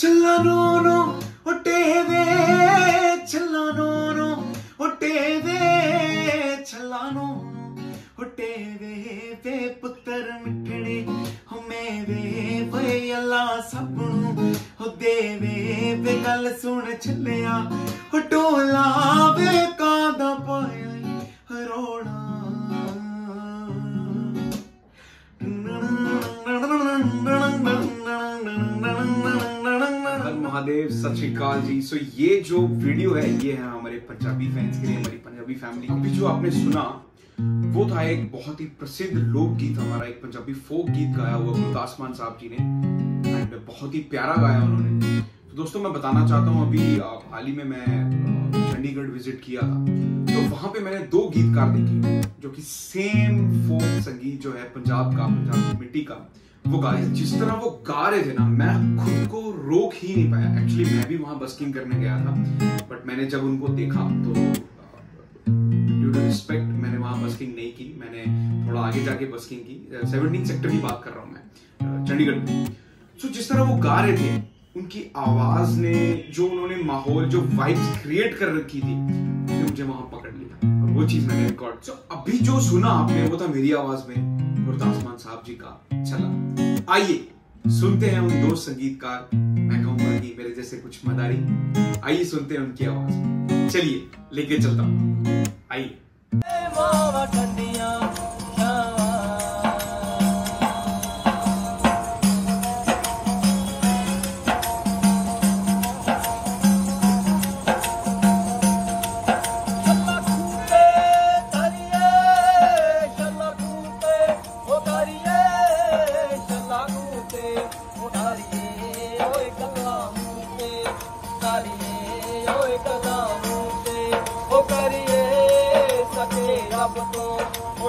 ചെല്ലാനോനോ ഒട്ടേവേ ചെല്ലാനോനോ ഒട്ടേവേ ചെല്ലാനോ ഒട്ടേവേ വേ പുത്തർ മിക്കണേ ഹുമേവേ വയല്ല സപ്പണു ഒ ദേവേ വേ ഗൽ സുਣ ചെല്ലയാ ഒ ടോലാ महादेव, सत श्रीकाल जी। सो ये जो वीडियो है, ये है हमारे पंजाबी फैंस के लिए, हमारी पंजाबी फैमिली अभी जो आपने सुना, वो था एक बहुत ही प्रसिद्ध लोकगीत हमारा, एक पंजाबी फोक गीत गाया हुआ गुरदास मान साहब जी ने। एंड बहुत ही प्यारा गाया उन्होंने। तो दोस्तों, मैं बताना चाहता हूँ, अभी हाल ही में मैं चंडीगढ़ विज़िट किया था। तो वहाँ पे मैंने दो गीतकार देखे, जो कि सेम फोक संगीत जो है, पंजाब का, पंजाब की मिट्टी का। वो गा जिस तरह वो गा रहे थे ना, मैं खुद को रोक ही नहीं पाया। एक्चुअली मैं भी वहाँ बस्किंग करने गया था बट मैंने जब उनको देखा तो ड्यू टू रिस्पेक्ट मैंने वहाँ बस्किंग नहीं की। मैंने थोड़ा आगे जाके बस्किंग की। सेवनटीन सेक्टर की बात कर रहा हूँ मैं चंडीगढ़ में। सो जिस तरह वो गा रहे थे, उनकी आवाज़ ने जो उन्होंने माहौल, जो वाइब्स क्रिएट कर रखी थी, उसने मुझे वहाँ पकड़ लिया। और वो चीज़ मैंने रिकॉर्ड सो अभी जो सुना आपने, वो था मेरी आवाज़ में, गुरदास मान साहब जी का। चला। आइए, सुनते हैं उन दो संगीतकार, मैं कहूँगा कि मेरे जैसे कुछ मदारी। आइए, सुनते हैं उनकी आवाज़। चलिए, लेके चलता हूँ। आइए।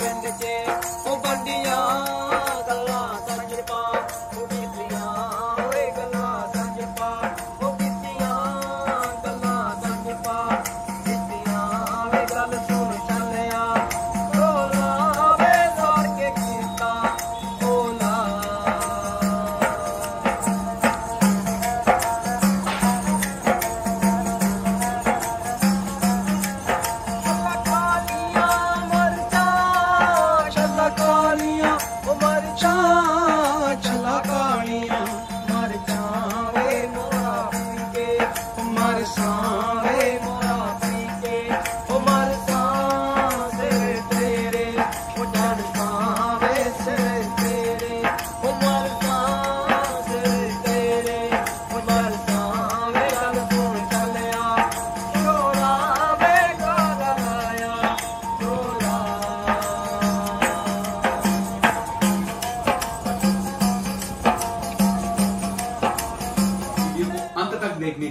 and the day.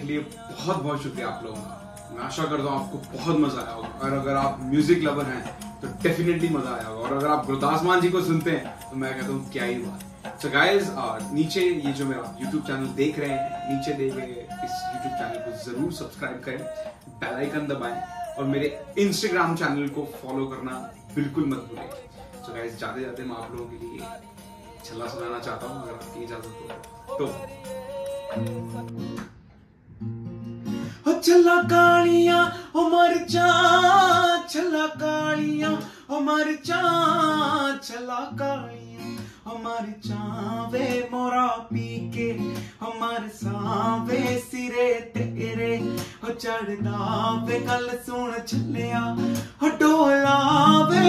लिए बहुत बहुत शुक्रिया आप लोगों का। मैं आशा करता हूँ आपको बहुत मज़ा आया होगा। और अगर आप म्यूज़िक लवर हैं तो डेफिनेटली मज़ा आया होगा। और अगर आप गुरदास मान जी को सुनते हैं तो मैं कहता हूँ, क्या ही बात। सो गाइस नीचे ये जो मेरा यूट्यूब चैनल देख रहे हैं, नीचे देख रहे हैं इस यूट्यूब चैनल को ज़रूर सब्सक्राइब करें बेल आइकन दबाएँ, और मेरे इंस्टाग्राम चैनल को फॉलो करना बिल्कुल मत भूलें। सो गाइस जाते जाते मैं आप लोगों के लिए छल्ला सुनाना चाहता हूँ, अगर आपकी इजाज़त हो तो। ओ कालिया ओ मरचा छला कालिया ओ मरचा छला कालिया ओ मरचा वे मोरा पी के ओ सावे सिरे तेरे, ओ चढ़दा वे गल सुन छलिया, ओ डोला वे